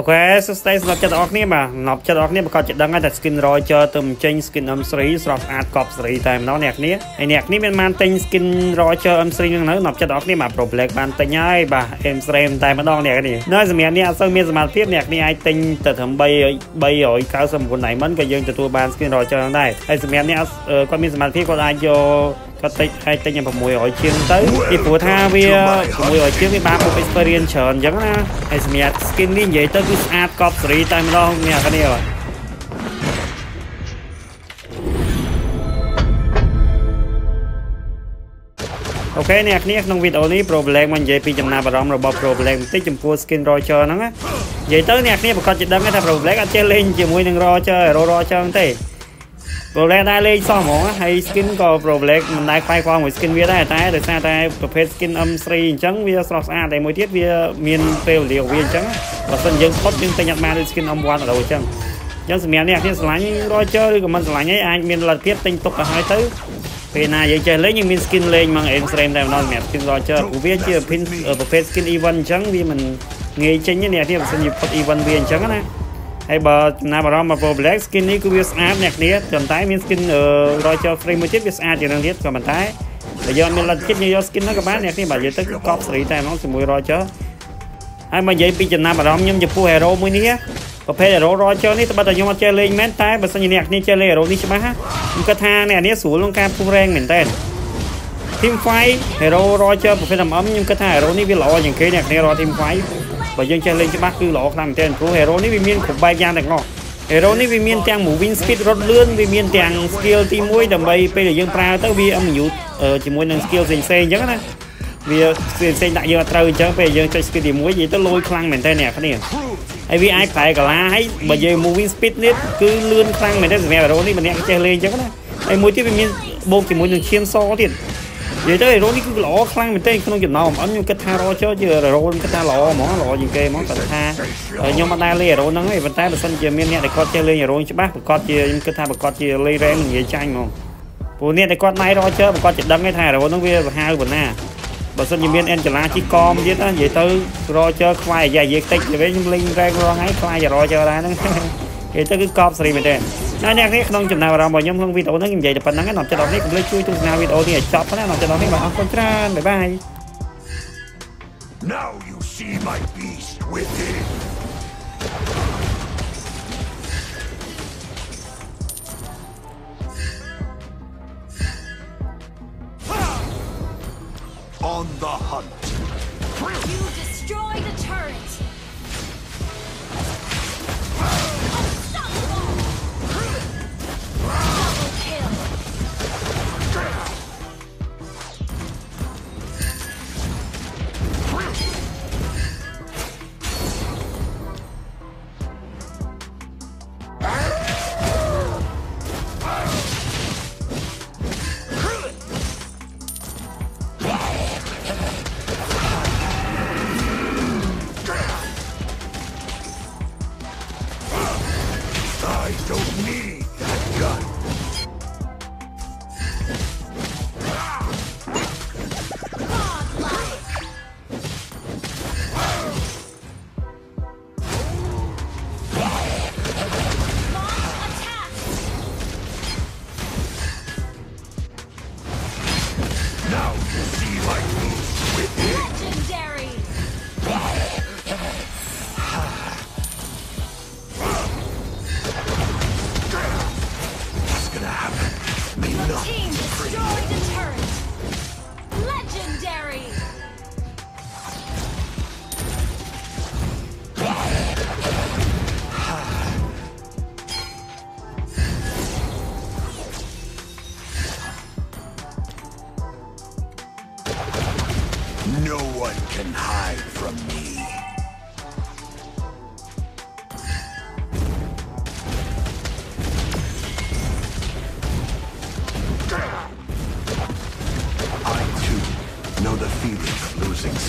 អូខេសួស្តីសម្រាប់ចិត្តបងប្អូនគ្នាបាទសម្រាប់ចិត្តបងប្អូនគ្នាប្រកាសជាដឹងហើយតែ skin Roger ទៅមិនចេញ skin M3 ស្រស់ស្អាតកប់សេរីតែម្ដងអ្នកគ្នាហើយអ្នកគ្នាមានបានទិញ skin Roger M3 ហ្នឹងនៅសម្រាប់ចិត្តបងប្អូនគ្នាបាទ Pro Black បានទិញហើយបាទ M3 តែម្ដងអ្នកគ្នានៅសម្រាប់អ្នកអត់សូវមានសមត្ថភាពអ្នកគ្នាអាចទិញទៅត្រឹម3 399 Diamond ក៏យើងទទួលបាន skin Roger ហ្នឹងដែរហើយសម្រាប់អ្នកគាត់មានសមត្ថភាពគាត់អាចយក គាត់តិចអាចតិច600ជាងទៅពីព្រោះថាវា600ជាងវាបានពុក experience ច្រើនអញ្ចឹងណាហើយសម្រាប់ skin នេះនិយាយទៅគឺស្អាតកប់សេរីតែម្ដងអ្នកគ្នាបាទអូខេអ្នកគ្នាក្នុងវីដេអូនេះ problem មកនិយាយពីចំណាប់អារម្មណ៍របស់ problem បន្តិចចំពោះ skin Roger ហ្នឹងណានិយាយទៅអ្នកគ្នាប្រកាសជាដឹងថា problem អត់ចេះលេងជាមួយនឹង Roger Hero Roger ទេ Problem ដែរលេងសោះហ្មងហើយ skin ក៏ Problem មិនដែរខ្វាយខ្វល់មួយ skin វាដែរតែដោយសារតែប្រភេទ skin M3 អញ្ចឹងវាស្រស់ស្អាតតែមួយទៀតវាមានពេលវេលាវាអញ្ចឹងបើមិនយើងផុតយើងតែញ៉ាំបានដូច skin M1 ឥឡូវអញ្ចឹងអញ្ចឹងសម្រាប់អ្នកគ្នាស្រឡាញ់ Roger ឬក៏មិនស្រឡាញ់អីអាចមានលទ្ធភាពទិញទុកទៅហើយទៅពេលណាយើងចេះលេងយើងមាន skin លេងមក aim frame តែម្ដងសម្រាប់ skin Roger ព្រោះវាជាប្រភេទ skin event អញ្ចឹងវាមិនងាយចេញទេអ្នកគ្នាបើមិនជាផុត event វាអញ្ចឹងណា ហើយបើចំណាប់អារម្មណ៍មក Pro Black skin នេះគឺវាស្អាតអ្នកគ្នាប៉ុន្តែមាន skin Royal Frame មួយទៀតវាស្អាតជាងនឹងទៀតក៏ប៉ុន្តែបើយកមានលទ្ធភាពយក skin នោះក៏បានអ្នកគ្នាបើនិយាយទៅគឺកប់សេរីតែហ្មងជាមួយ Royal ហើយមកនិយាយពីចំណាប់អារម្មណ៍ខ្ញុំចំពោះ hero មួយនេះប្រភេទ hero Royal នេះត្បិតតែខ្ញុំអត់ចេះលេងមែនតែបើសិនជាអ្នកគ្នាចេះលេង hero នេះច្បាស់ខ្ញុំគិតថាអ្នកនេះស្រួលក្នុងការពុះ rank មែនតើ Team Fight Hero Roger ប្រភេទ MM ខ្ញុំគិតថា Hero នេះវាល្អជាងគេអ្នកគ្នារក Team Fight បើយើងចេះលេងច្បាស់គឺល្អខ្លាំងមែនទែនព្រោះ Hero នេះវាមានគ្រប់បែបយ៉ាងទាំងអស់ Hero នេះវាមានទាំង moving speed រត់លឿនវាមានទាំង skill ទី1ដើម្បីពេលដែលយើងប្រើទៅវា MU ជាមួយនឹង skill ផ្សេងៗអញ្ចឹងណាវាផ្សេងៗដាក់យើងអត់ត្រូវអញ្ចឹងពេលយើងចុច skill ទី1និយាយទៅលួយខ្លាំងមែនតើអ្នកគ្នាហើយវាអាចប្រែកាឡាហើយបើយើង moving speed នេះគឺលឿនខ្លាំងមែនតើសម្រាប់ Hero នេះម្នាក់ចេះលេងអញ្ចឹងណាហើយមួយទៀតវាមានបូកជាមួយនឹងឈាមសទៀត និយាយទៅរ៉ូនេះគឺល្អខ្លាំងមែនទែនក្នុងចំណោមអញខ្ញុំគិតថារ៉ូចើជារ៉ូខ្ញុំគិតថាល្អហ្មងល្អជាងគេហ្មងគាត់ថាខ្ញុំអត់ដែរលេងរ៉ូហ្នឹងទេប៉ុន្តែបើសិនជាមានអ្នកដែលគាត់ចេះលេងរ៉ូច្បាស់ប្រកាសជាខ្ញុំគិតថាប្រកាសជាលេងរ៉េនិយាយចាញ់ហ្មងព្រោះអ្នកដែលគាត់ណៃរ៉ូចើប្រកាសជាដឹងថារ៉ូហ្នឹងវាសាហាវប៉ុណ្ណាបើសិនជាមានអេនជឡាជីកមទៀតណានិយាយទៅរ៉ូចើខ្វាយអាយ៉ាយតិចទៅវិញខ្ញុំលេងរ៉េរងហើយខ្វាយរ៉ូចើដែរហ្នឹងនិយាយទៅគឺកប់សេរីមែនទេ ហើយអ្នកនេះក្នុងចំណាប់អារម្មណ៍របស់ខ្ញុំក្នុងវីដេអូនេះនិយាយតែប៉ុណ្្នឹងណាចិត្តដល់នេះកុំភ្លេចជួយទស្សនាវីដេអូនេះឲ្យចប់ណាចិត្តដល់នេះបាទអរគុណច្រើនបាយបាយ Now you see my beast within. Team destroyed the! Legendary! No one can hide from me.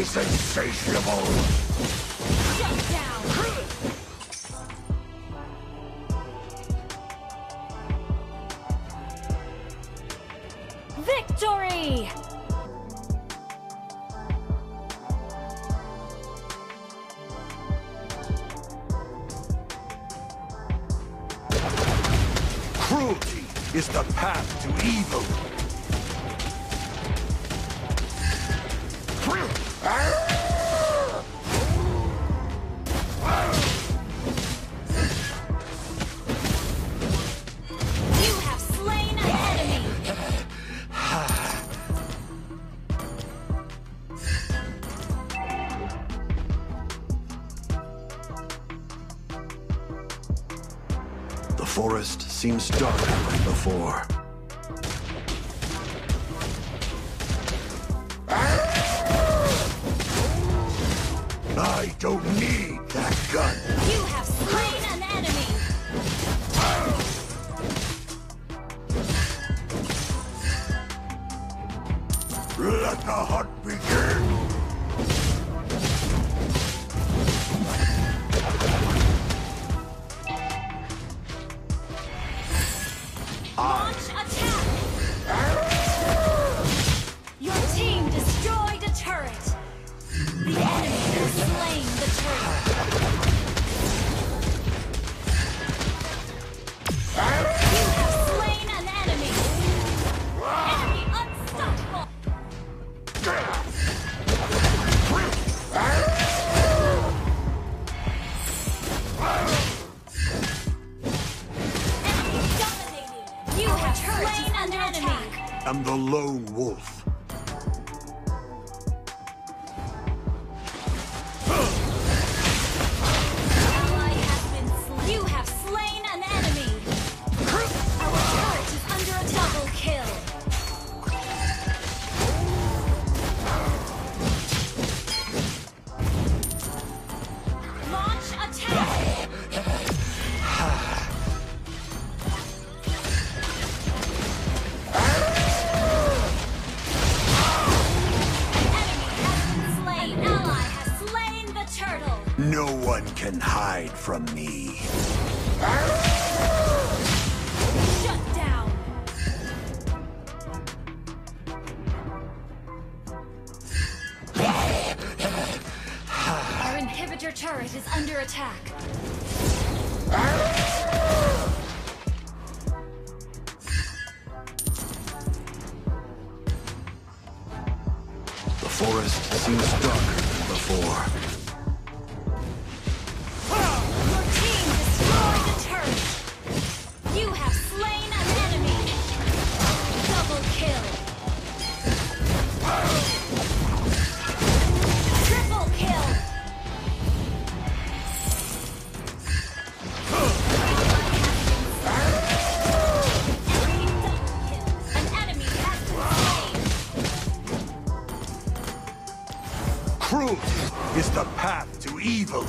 is insatiable. Victory! Cruelty is the path to evil. Seems darker than before. I don't need that gun. You have slain an enemy! Let the hunt begin. Launch attack! Your team destroyed a turret! The enemy I'm the lone wolf. No one can hide from me. Shut down. Our inhibitor turret is under attack. The forest seems darker than before. Is the path to evil.